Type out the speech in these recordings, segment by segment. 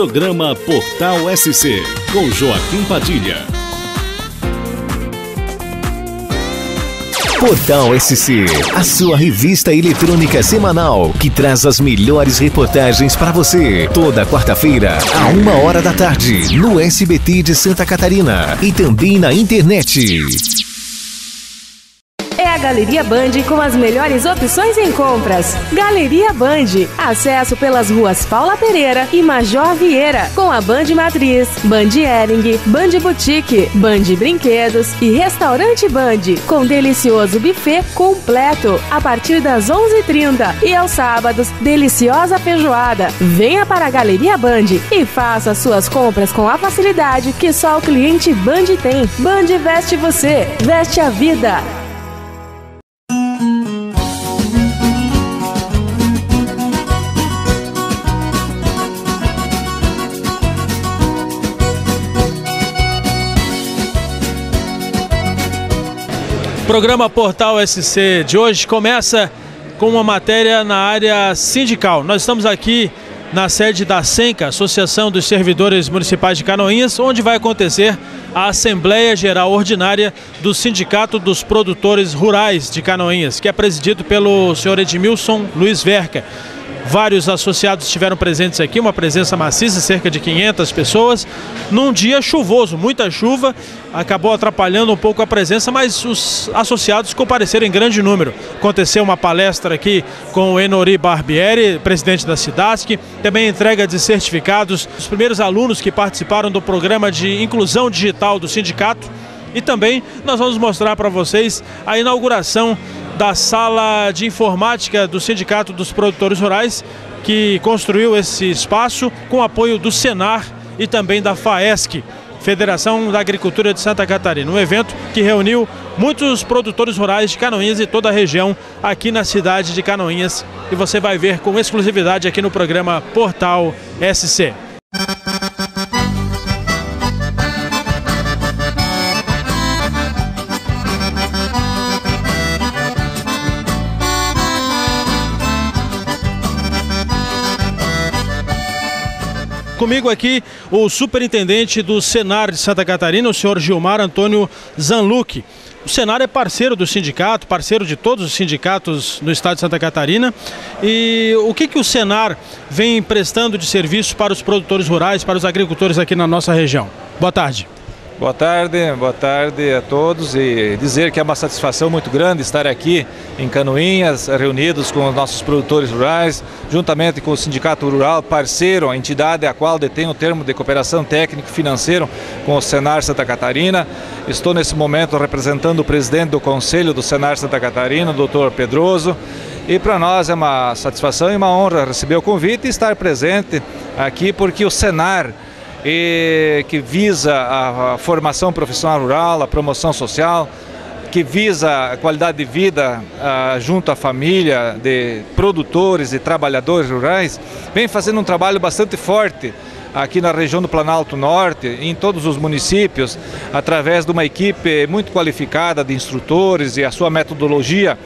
Programa Portal SC, com Joaquim Padilha. Portal SC, a sua revista eletrônica semanal que traz as melhores reportagens para você. Toda quarta-feira, a uma hora da tarde, no SBT de Santa Catarina e também na internet a Galeria Band com as melhores opções em compras. Galeria Band. Acesso pelas ruas Paula Pereira e Major Vieira, com a Band Matriz, Band Ering, Band Boutique, Band Brinquedos e Restaurante Band, com delicioso buffet completo a partir das 11h30 e aos sábados, deliciosa feijoada. Venha para a Galeria Band e faça suas compras com a facilidade que só o cliente Band tem. Band veste você, veste a vida. Programa Portal SC de hoje começa com uma matéria na área sindical. Nós estamos aqui na sede da SENCA, Associação dos Servidores Municipais de Canoinhas, onde vai acontecer a Assembleia Geral Ordinária do Sindicato dos Produtores Rurais de Canoinhas, que é presidido pelo senhor Edmilson Luiz Verca. Vários associados estiveram presentes aqui, uma presença maciça, cerca de 500 pessoas, num dia chuvoso, muita chuva, acabou atrapalhando um pouco a presença, mas os associados compareceram em grande número. Aconteceu uma palestra aqui com o Enori Barbieri, presidente da Cidasc, também entrega de certificados os primeiros alunos que participaram do programa de inclusão digital do sindicato. E também nós vamos mostrar para vocês a inauguração da sala de informática do Sindicato dos Produtores Rurais, que construiu esse espaço com apoio do Senar e também da FAESC, Federação da Agricultura de Santa Catarina. Um evento que reuniu muitos produtores rurais de Canoinhas e toda a região aqui na cidade de Canoinhas. E você vai ver com exclusividade aqui no programa Portal SC. Comigo aqui o superintendente do Senar de Santa Catarina, o senhor Gilmar Antônio Zanluc. O Senar é parceiro do sindicato, parceiro de todos os sindicatos no estado de Santa Catarina. E o que, que o Senar vem prestando de serviço para os produtores rurais, para os agricultores aqui na nossa região? Boa tarde. Boa tarde, boa tarde a todos e dizer que é uma satisfação muito grande estar aqui em Canoinhas, reunidos com os nossos produtores rurais, juntamente com o Sindicato Rural, parceiro, a entidade a qual detém o termo de cooperação técnico e financeiro com o Senar Santa Catarina. Estou nesse momento representando o presidente do Conselho do Senar Santa Catarina, o doutor Pedroso. E para nós é uma satisfação e uma honra receber o convite e estar presente aqui, porque o Senar e que visa a, formação profissional rural, a promoção social, que visa a qualidade de vida junto à família de produtores e trabalhadores rurais, vem fazendo um trabalho bastante forte aqui na região do Planalto Norte, em todos os municípios, através de uma equipe muito qualificada de instrutores e a sua metodologia,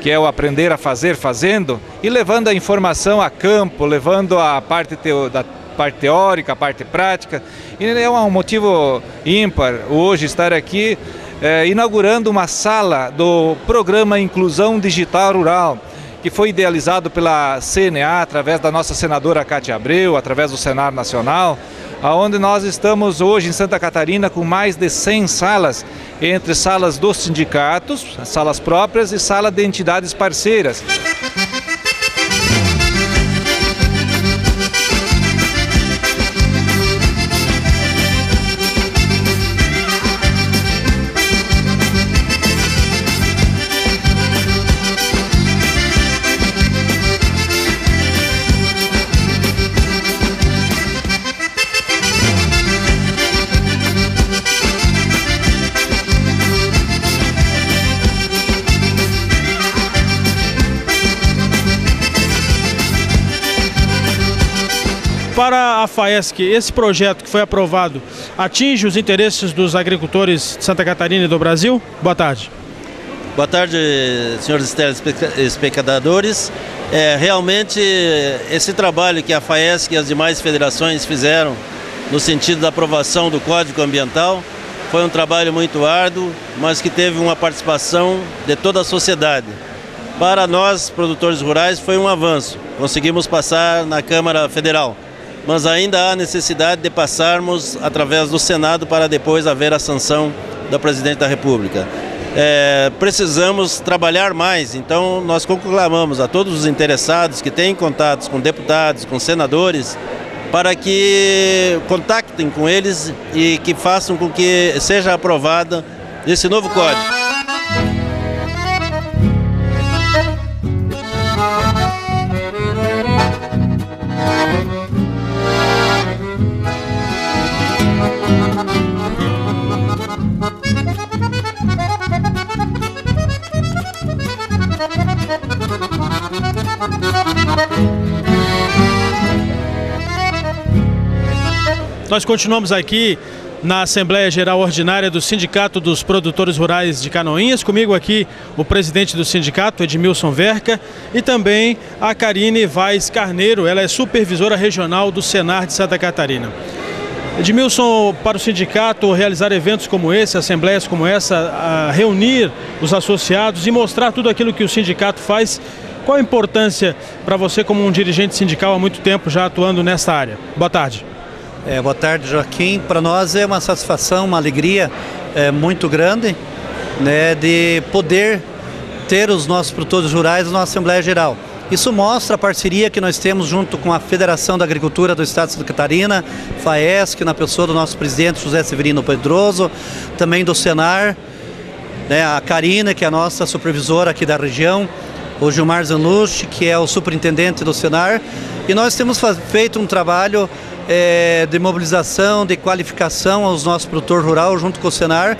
que é o aprender a fazer fazendo, e levando a informação a campo, levando a parte da parte teórica, a parte prática. E é um motivo ímpar hoje estar aqui é, inaugurando uma sala do programa Inclusão Digital Rural, que foi idealizado pela CNA através da nossa senadora Cátia Abreu, através do Senar Nacional, aonde nós estamos hoje em Santa Catarina com mais de 100 salas, entre salas dos sindicatos, salas próprias e sala de entidades parceiras. Para a FAESC, esse projeto que foi aprovado atinge os interesses dos agricultores de Santa Catarina e do Brasil? Boa tarde. Boa tarde, senhores telespectadores. É, realmente, esse trabalho que a FAESC e as demais federações fizeram no sentido da aprovação do Código Ambiental foi um trabalho muito árduo, mas que teve uma participação de toda a sociedade. Para nós, produtores rurais, foi um avanço. Conseguimos passar na Câmara Federal, mas ainda há necessidade de passarmos através do Senado para depois haver a sanção da Presidente da República. É, precisamos trabalhar mais, então nós conclamamos a todos os interessados que têm contatos com deputados, com senadores, para que contactem com eles e que façam com que seja aprovada esse novo código. Nós continuamos aqui na Assembleia Geral Ordinária do Sindicato dos Produtores Rurais de Canoinhas. Comigo aqui o presidente do sindicato, Edmilson Verca, e também a Karine Vaz Carneiro, ela é supervisora regional do Senar de Santa Catarina. Edmilson, para o sindicato realizar eventos como esse, assembleias como essa, reunir os associados e mostrar tudo aquilo que o sindicato faz, qual a importância para você como um dirigente sindical há muito tempo já atuando nessa área? Boa tarde. É, boa tarde, Joaquim. Para nós é uma satisfação, uma alegria é, muito grande né, de poder ter os nossos produtores rurais na Assembleia Geral. Isso mostra a parceria que nós temos junto com a Federação da Agricultura do Estado de Santa Catarina, FAESC, na pessoa do nosso presidente José Severino Pedroso, também do Senar, né, a Karina, que é a nossa supervisora aqui da região, o Gilmar Zanucci, que é o superintendente do Senar, e nós temos feito um trabalho é, de mobilização, de qualificação aos nossos produtores rurais junto com o Senar,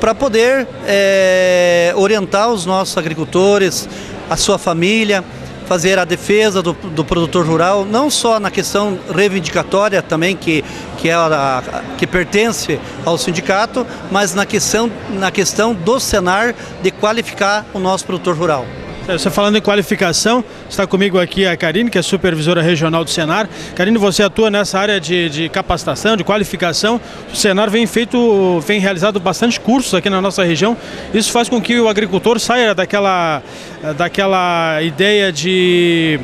para poder é, orientar os nossos agricultores, a sua família, fazer a defesa do, do, produtor rural, não só na questão reivindicatória também, que, que, é a, que pertence ao sindicato, mas na questão, na questão do Senar de qualificar o nosso produtor rural. Você falando em qualificação, está comigo aqui a Karine, que é supervisora regional do Senar. Karine, você atua nessa área de, de capacitação, de qualificação. O Senar vem feito, vem realizado bastante cursos aqui na nossa região. Isso faz com que o agricultor saia daquela, daquela ideia de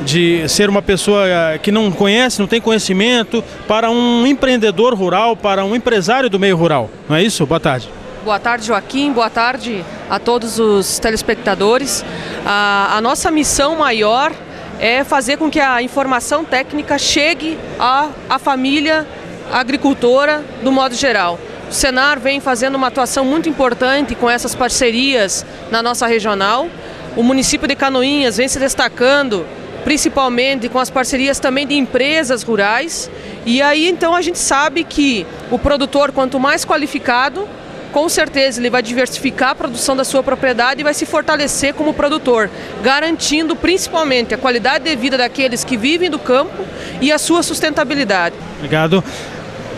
de ser uma pessoa que não conhece, não tem conhecimento, para um empreendedor rural, para um empresário do meio rural. Não é isso? Boa tarde. Boa tarde, Joaquim. Boa tarde a todos os telespectadores. A, a, nossa missão maior é fazer com que a informação técnica chegue à, à família agricultora do modo geral. O Senar vem fazendo uma atuação muito importante com essas parcerias na nossa regional. O município de Canoinhas vem se destacando principalmente com as parcerias também de empresas rurais. E aí então a gente sabe que o produtor, quanto mais qualificado, com certeza ele vai diversificar a produção da sua propriedade e vai se fortalecer como produtor, garantindo principalmente a qualidade de vida daqueles que vivem do campo e a sua sustentabilidade. Obrigado.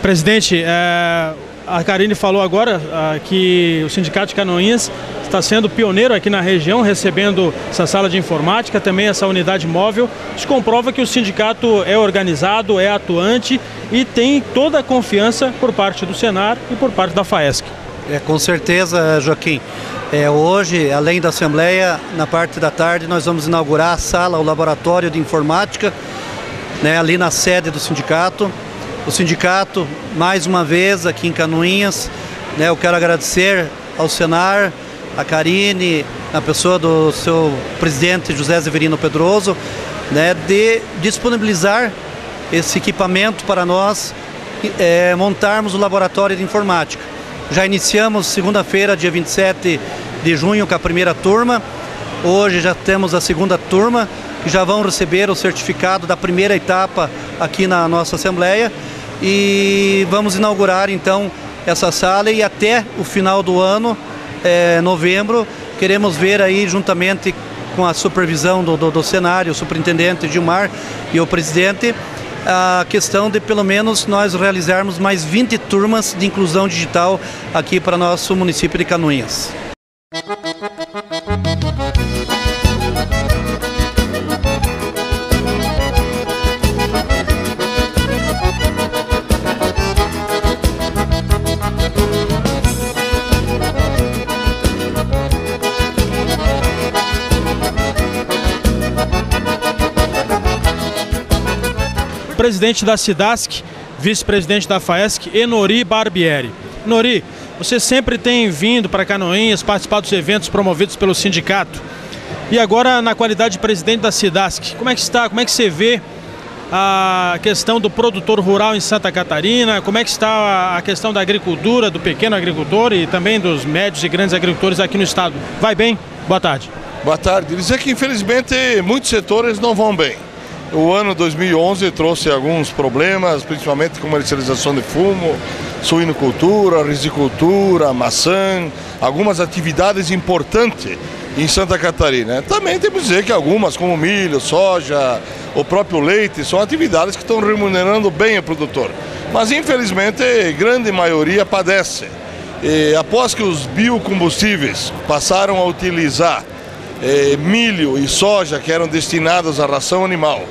Presidente, é, a Karine falou agora é, que o Sindicato de Canoinhas está sendo pioneiro aqui na região, recebendo essa sala de informática, também essa unidade móvel. Isso comprova que o sindicato é organizado, é atuante e tem toda a confiança por parte do Senar e por parte da FAESC. É, com certeza, Joaquim. É, hoje, além da Assembleia, na parte da tarde, nós vamos inaugurar a sala, o laboratório de informática, né, ali na sede do sindicato. O sindicato, mais uma vez, aqui em Canoinhas, né, eu quero agradecer ao Senar, a Karine, a pessoa do seu presidente José Severino Pedroso, né, de disponibilizar esse equipamento para nós é, montarmos o laboratório de informática. Já iniciamos segunda-feira, dia 27 de junho, com a primeira turma. Hoje já temos a segunda turma, que já vão receber o certificado da primeira etapa aqui na nossa Assembleia. E vamos inaugurar então essa sala e até o final do ano, é, novembro, queremos ver aí juntamente com a supervisão do, do, do cenário, o superintendente Gilmar e o presidente, a questão de pelo menos nós realizarmos mais 20 turmas de inclusão digital aqui para nosso município de Canoinhas. Presidente da SIDASC, vice-presidente da FAESC, Enori Barbieri. Nori, você sempre tem vindo para Canoinhas participar dos eventos promovidos pelo sindicato. E agora, na qualidade de presidente da SIDASC, como é que está? Como é que você vê a questão do produtor rural em Santa Catarina? Como é que está a questão da agricultura, do pequeno agricultor e também dos médios e grandes agricultores aqui no estado? Vai bem? Boa tarde. Boa tarde. Dizer que infelizmente muitos setores não vão bem. O ano 2011 trouxe alguns problemas, principalmente comercialização de fumo, suinocultura, risicultura, maçã, algumas atividades importantes em Santa Catarina. Também temos que dizer que algumas, como milho, soja, o próprio leite, são atividades que estão remunerando bem o produtor. Mas infelizmente, grande maioria padece. E, após que os biocombustíveis passaram a utilizar eh, milho e soja que eram destinados à ração animal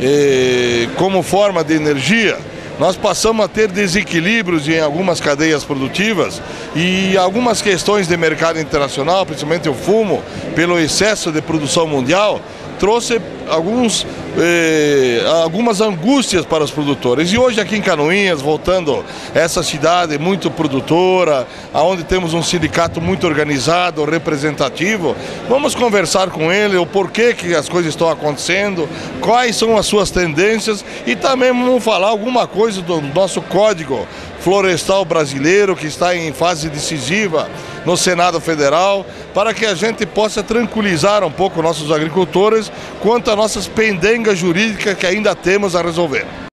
eh, como forma de energia, nós passamos a ter desequilíbrios em algumas cadeias produtivas e algumas questões de mercado internacional, principalmente o fumo, pelo excesso de produção mundial, trouxe alguns, eh, algumas angústias para os produtores. E hoje aqui em Canoinhas, voltando essa cidade muito produtora, onde temos um sindicato muito organizado, representativo, vamos conversar com ele o porquê que as coisas estão acontecendo, quais são as suas tendências e também vamos falar alguma coisa do nosso código florestal brasileiro que está em fase decisiva no Senado Federal, para que a gente possa tranquilizar um pouco nossos agricultores quanto às nossas pendengas jurídicas que ainda temos a resolver.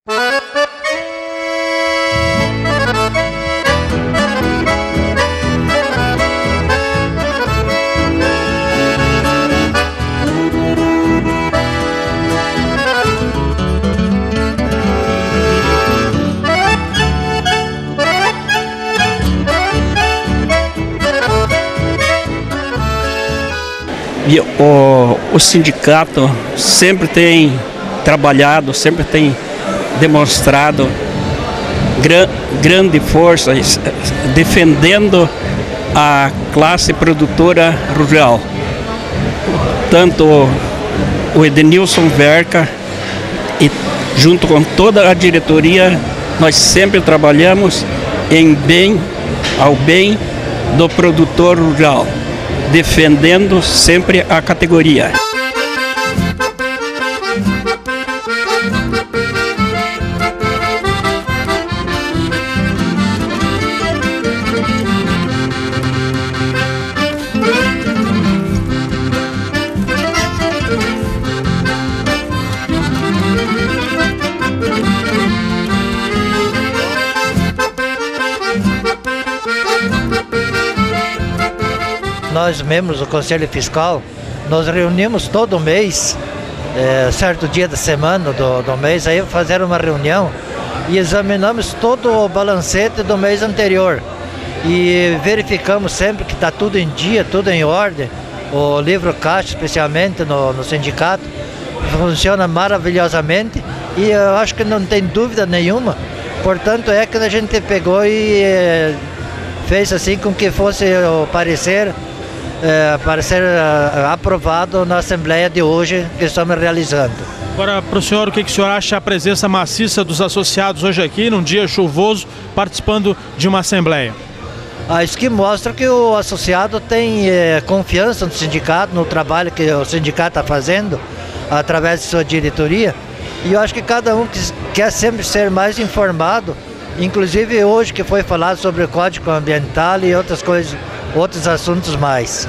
E o, o sindicato sempre tem trabalhado, sempre tem demonstrado gran, grande força defendendo a classe produtora rural. Tanto o Edenilson Verca e junto com toda a diretoria, nós sempre trabalhamos em bem, ao bem do produtor rural defendendo sempre a categoria. Nós membros do Conselho Fiscal, nos reunimos todo mês, é, certo dia da semana do, do mês, aí fazer uma reunião e examinamos todo o balancete do mês anterior e verificamos sempre que está tudo em dia, tudo em ordem. O livro caixa, especialmente no, no sindicato, funciona maravilhosamente e eu acho que não tem dúvida nenhuma. Portanto, é que a gente pegou e é, fez assim com que fosse o parecer é, para ser é, aprovado na Assembleia de hoje que estamos realizando. Agora, para o senhor, o que, que o senhor acha a presença maciça dos associados hoje aqui, num dia chuvoso, participando de uma Assembleia? Ah, isso que mostra que o associado tem é, confiança no sindicato, no trabalho que o sindicato está fazendo, através de sua diretoria. E eu acho que cada um quer sempre ser mais informado, inclusive hoje que foi falado sobre o Código Ambiental e outras coisas outros assuntos mais.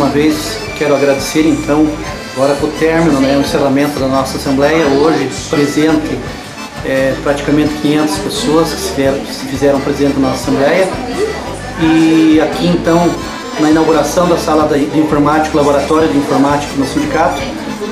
Uma vez quero agradecer então, agora para o término, né, o encerramento da nossa Assembleia, hoje presente é, praticamente 500 pessoas que se, fizeram, se fizeram presente na Assembleia. E aqui então, na inauguração da sala de informática, laboratório de informática no sindicato,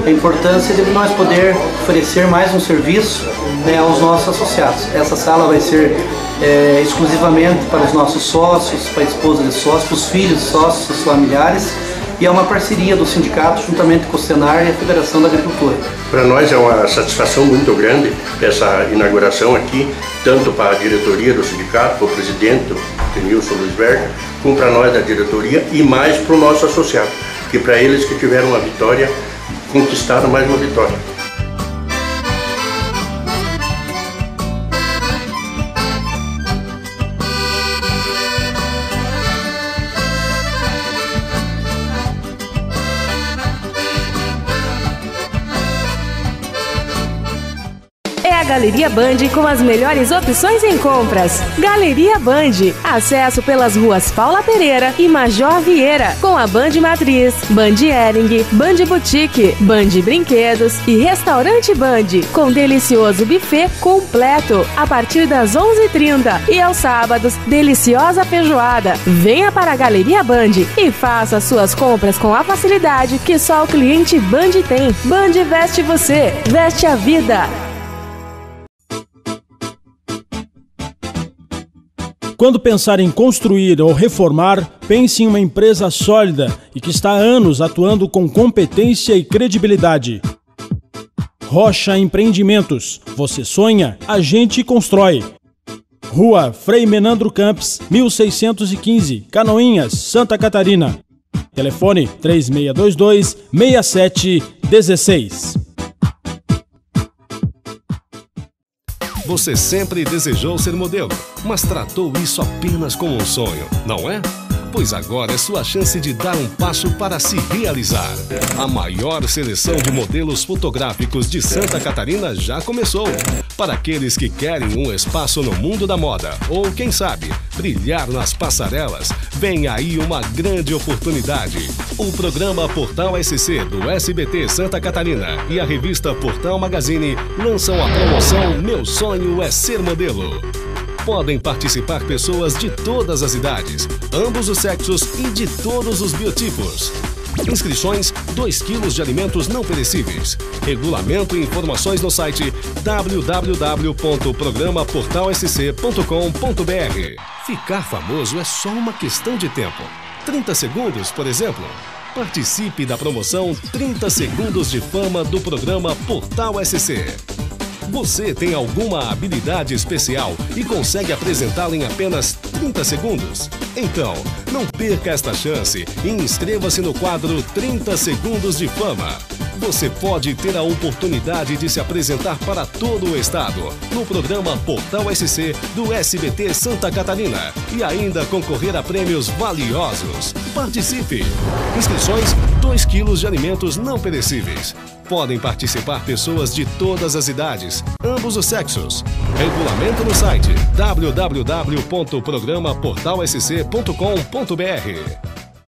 a importância de nós poder oferecer mais um serviço né, aos nossos associados. Essa sala vai ser é, exclusivamente para os nossos sócios, para a esposa de sócios, para os filhos de sócios, os familiares, e é uma parceria do sindicato juntamente com o Senar e a Federação da Agricultura. Para nós é uma satisfação muito grande essa inauguração aqui, tanto para a diretoria do sindicato, para o presidente, Nilson Luiz Berger, como para nós da diretoria e mais para o nosso associado, que para eles que tiveram uma vitória, conquistaram mais uma vitória. Galeria Band com as melhores opções em compras. Galeria Band. Acesso pelas ruas Paula Pereira e Major Vieira. Com a Band Matriz, Band Ering, Band Boutique, Band Brinquedos e Restaurante Band. Com delicioso buffet completo a partir das 11h30. E aos sábados, deliciosa feijoada. Venha para a Galeria Band e faça suas compras com a facilidade que só o cliente Band tem. Band veste você, veste a vida. Quando pensar em construir ou reformar, pense em uma empresa sólida e que está há anos atuando com competência e credibilidade. Rocha Empreendimentos. Você sonha, a gente constrói. Rua Frei Menandro Campos, 1615, Canoinhas, Santa Catarina. Telefone 3622 6716. Você sempre desejou ser modelo, mas tratou isso apenas como um sonho, não é? Pois agora é sua chance de dar um passo para se realizar. A maior seleção de modelos fotográficos de Santa Catarina já começou. Para aqueles que querem um espaço no mundo da moda, ou quem sabe, brilhar nas passarelas, vem aí uma grande oportunidade. O programa Portal SC do SBT Santa Catarina e a revista Portal Magazine lançam a promoção Meu Sonho é Ser Modelo podem participar pessoas de todas as idades, ambos os sexos e de todos os biotipos. Inscrições 2 kg de alimentos não perecíveis. Regulamento e informações no site www.programaportalsc.com.br. Ficar famoso é só uma questão de tempo. 30 segundos, por exemplo. Participe da promoção 30 Segundos de Fama do programa Portal SC. Você tem alguma habilidade especial e consegue apresentá-la em apenas 30 segundos? Então, não perca esta chance e inscreva-se no quadro 30 Segundos de Fama. Você pode ter a oportunidade de se apresentar para todo o estado no programa Portal SC do SBT Santa Catarina e ainda concorrer a prêmios valiosos. Participe! Inscrições: 2 quilos de alimentos não perecíveis. Podem participar pessoas de todas as idades, ambos os sexos. Regulamento no site www.programaportalsc.com.br.